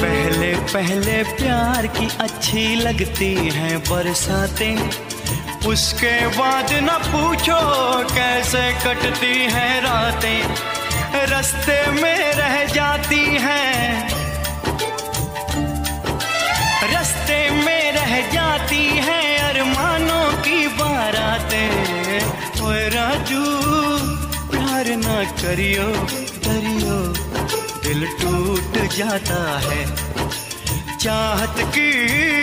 पहले पहले प्यार की अच्छी लगती है बरसातें। उसके बाद न पूछो कैसे कटती हैं रातें। रास्ते में रह जाती हैं। रास्ते में रह जाती हैं अरमानों की बारातें। राजू, प्यार ना करियो, डरियो। दिल टूट जाता है चाहत की